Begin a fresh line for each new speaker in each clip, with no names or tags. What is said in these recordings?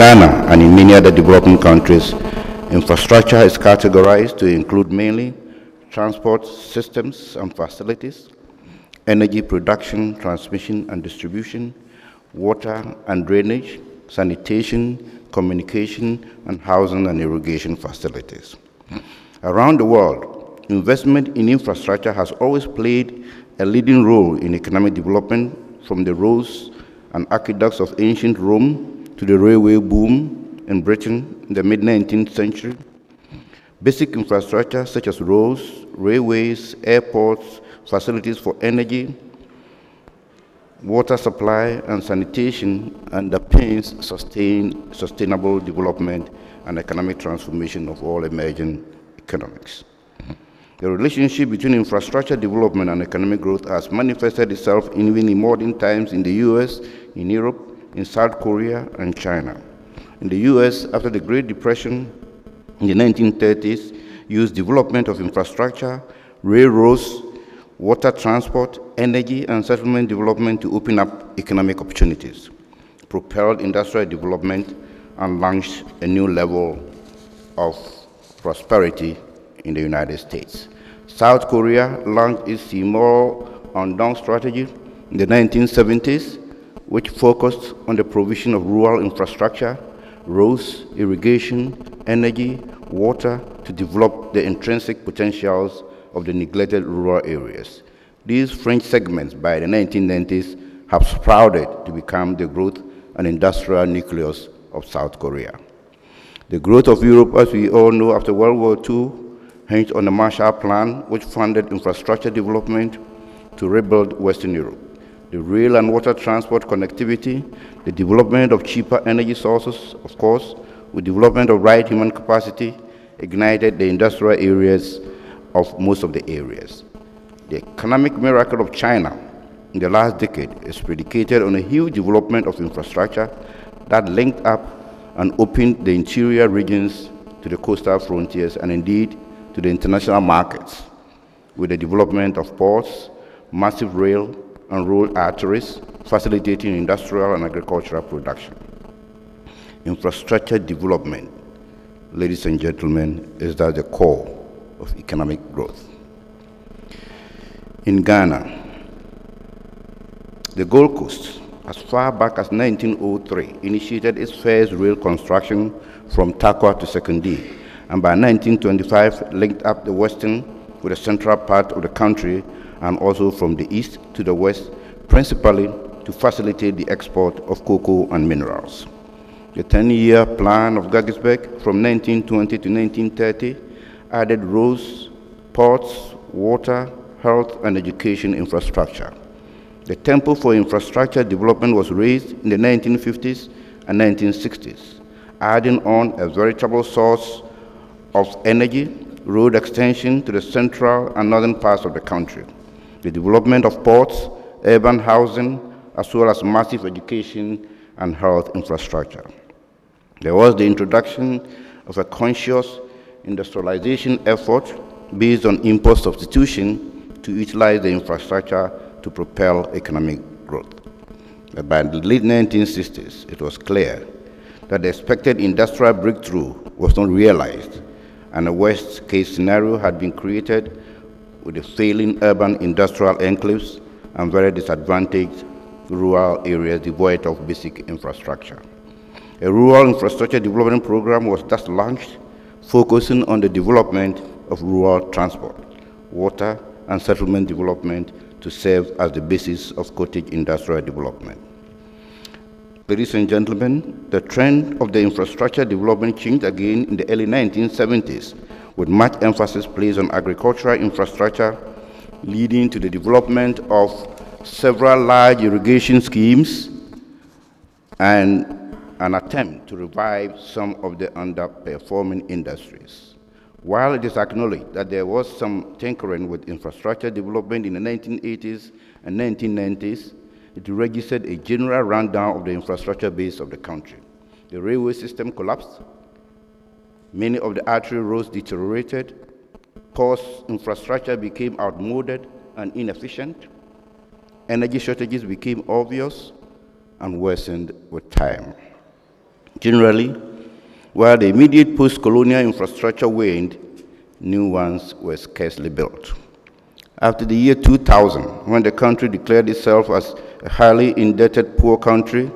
Ghana and in many other developing countries, infrastructure is categorized to include mainly transport systems and facilities, energy production, transmission and distribution, water and drainage, sanitation, communication, and housing and irrigation facilities. Around the world, investment in infrastructure has always played a leading role in economic development from the roads and aqueducts of ancient Rome to the railway boom in Britain in the mid-19th century. Basic infrastructure such as roads, railways, airports, facilities for energy, water supply, and sanitation underpins sustain, sustainable development and economic transformation of all emerging economics. The relationship between infrastructure development and economic growth has manifested itself even in modern times in the US, in Europe, in South Korea, and China. In the US, after the Great Depression in the 1930s, used development of infrastructure, railroads, water transport, energy, and settlement development to open up economic opportunities, propelled industrial development, and launched a new level of prosperity in the United States. South Korea launched its Saemaul Undong strategy in the 1970s, which focused on the provision of rural infrastructure, roads, irrigation, energy, water to develop the intrinsic potentials of the neglected rural areas. These French segments by the 1990s have sprouted to become the growth and industrial nucleus of South Korea. The growth of Europe, as we all know, after World War II, hinged on the Marshall Plan, which funded infrastructure development to rebuild Western Europe. The rail and water transport connectivity, the development of cheaper energy sources, of course, with development of right human capacity, ignited the industrial areas of most of the areas. The economic miracle of China in the last decade is predicated on a huge development of infrastructure that linked up and opened the interior regions to the coastal frontiers and indeed to the international markets with the development of ports, massive rail and road arteries, facilitating industrial and agricultural production. Infrastructure development, ladies and gentlemen, is at the core of economic growth. In Ghana, the Gold Coast, as far back as 1903, initiated its first rail construction from Tarkwa to Sekondi and by 1925 linked up the western with the central part of the country and also from the east to the west, principally to facilitate the export of cocoa and minerals. The 10-year plan of Guggisberg from 1920 to 1930 added roads, ports, water, health, and education infrastructure. The tempo for infrastructure development was raised in the 1950s and 1960s, adding on a veritable source of energy, road extension to the central and northern parts of the country, the development of ports, urban housing, as well as massive education and health infrastructure. There was the introduction of a conscious industrialization effort based on import substitution to utilize the infrastructure to propel economic growth. But by the late 1960s, it was clear that the expected industrial breakthrough was not realized and a worst case scenario had been created with the failing urban industrial enclaves and very disadvantaged rural areas devoid of basic infrastructure. A rural infrastructure development program was thus launched, focusing on the development of rural transport, water, and settlement development to serve as the basis of cottage industrial development. Ladies and gentlemen, the trend of the infrastructure development changed again in the early 1970s, with much emphasis placed on agricultural infrastructure, leading to the development of several large irrigation schemes and an attempt to revive some of the underperforming industries. While it is acknowledged that there was some tinkering with infrastructure development in the 1980s and 1990s, it registered a general rundown of the infrastructure base of the country. The railway system collapsed, many of the artery roads deteriorated, ports infrastructure became outmoded and inefficient, energy shortages became obvious and worsened with time. Generally, while the immediate post-colonial infrastructure waned, new ones were scarcely built. After the year 2000, when the country declared itself as a highly indebted poor country,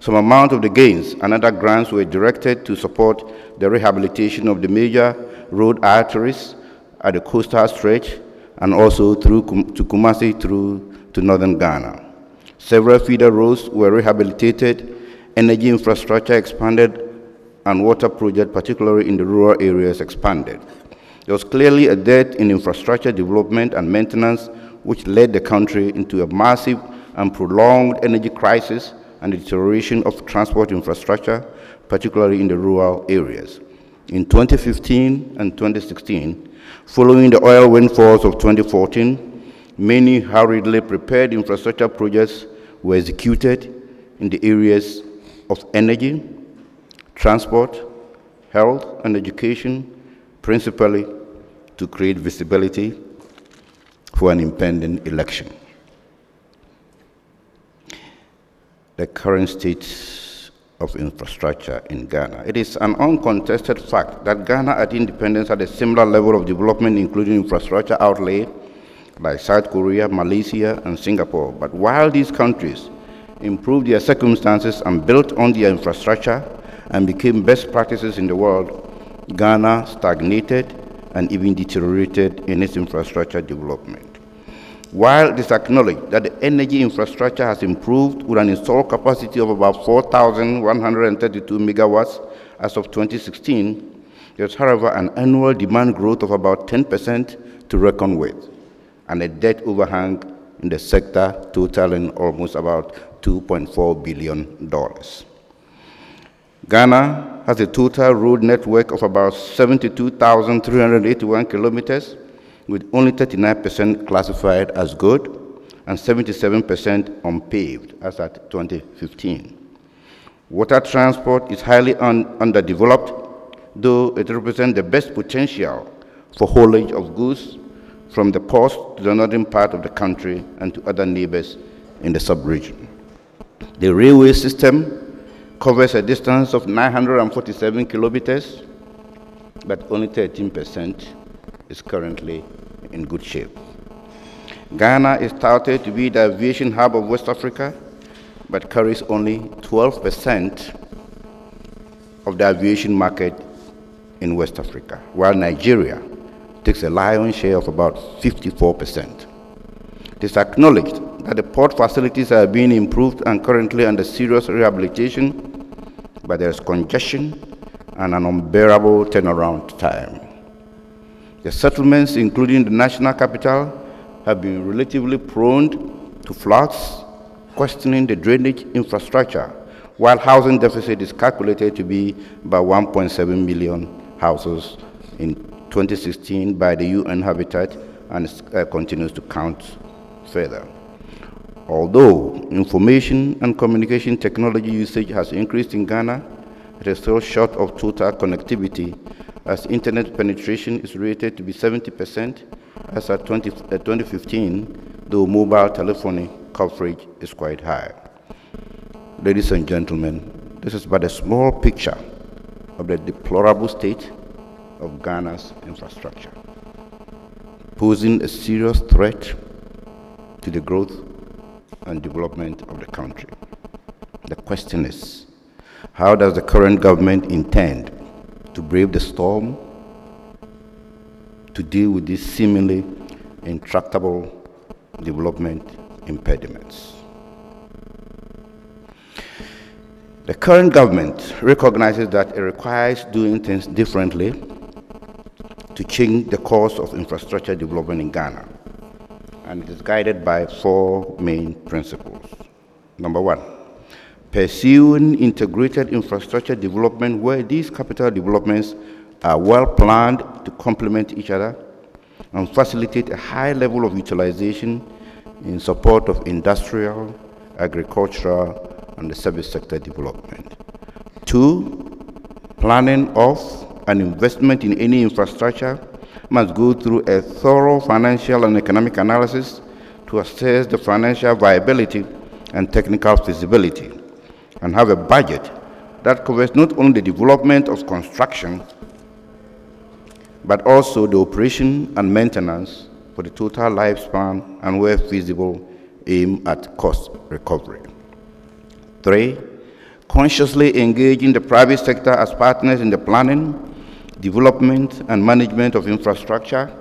some amount of the gains and other grants were directed to support the rehabilitation of the major road arteries at the coastal stretch and also through to Kumasi through to northern Ghana. Several feeder roads were rehabilitated, energy infrastructure expanded, and water projects, particularly in the rural areas, expanded. There was clearly a debt in infrastructure development and maintenance, which led the country into a massive and prolonged energy crisis and the deterioration of transport infrastructure, particularly in the rural areas. In 2015 and 2016, following the oil windfalls of 2014, many hurriedly prepared infrastructure projects were executed in the areas of energy, transport, health, and education, principally to create visibility for an impending election. The current state of infrastructure in Ghana. It is an uncontested fact that Ghana at independence had a similar level of development, including infrastructure outlay, like South Korea, Malaysia, and Singapore. But while these countries improved their circumstances and built on their infrastructure and became best practices in the world, Ghana stagnated and even deteriorated in its infrastructure development. While it is acknowledged that the energy infrastructure has improved with an installed capacity of about 4,132 megawatts as of 2016, there's, however, an annual demand growth of about 10% to reckon with, and a debt overhang in the sector totaling almost about $2.4 billion. Ghana has a total road network of about 72,381 kilometers, with only 39% classified as good and 77% unpaved as at 2015. Water transport is highly un underdeveloped, though it represents the best potential for haulage of goods from the ports to the northern part of the country and to other neighbors in the sub-region. The railway system covers a distance of 947 kilometers, but only 13% is currently in good shape. Ghana is touted to be the aviation hub of West Africa, but carries only 12% of the aviation market in West Africa, while Nigeria takes a lion's share of about 54%. It is acknowledged that the port facilities are being improved and currently under serious rehabilitation but there's congestion and an unbearable turnaround time. The settlements, including the national capital, have been relatively prone to floods, questioning the drainage infrastructure, while housing deficit is calculated to be about 1.7 million houses in 2016 by the UN Habitat and uh, continues to count further. Although information and communication technology usage has increased in Ghana, it is still short of total connectivity as internet penetration is rated to be 70% as at 20, uh, 2015, though mobile telephony coverage is quite high. Ladies and gentlemen, this is but a small picture of the deplorable state of Ghana's infrastructure, posing a serious threat to the growth and development of the country. The question is, how does the current government intend to brave the storm to deal with these seemingly intractable development impediments? The current government recognizes that it requires doing things differently to change the course of infrastructure development in Ghana and it is guided by four main principles. Number one, pursuing integrated infrastructure development where these capital developments are well planned to complement each other and facilitate a high level of utilization in support of industrial, agricultural, and the service sector development. Two, planning of an investment in any infrastructure must go through a thorough financial and economic analysis to assess the financial viability and technical feasibility and have a budget that covers not only the development of construction, but also the operation and maintenance for the total lifespan and where feasible, aim at cost recovery. Three, consciously engaging the private sector as partners in the planning, development, and management of infrastructure,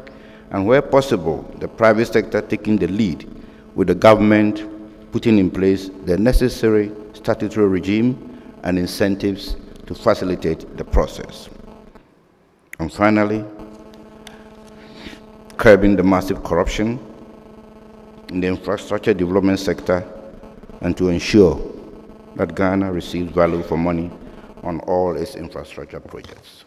and where possible, the private sector taking the lead with the government putting in place the necessary statutory regime and incentives to facilitate the process. And finally, curbing the massive corruption in the infrastructure development sector and to ensure that Ghana receives value for money on all its infrastructure projects.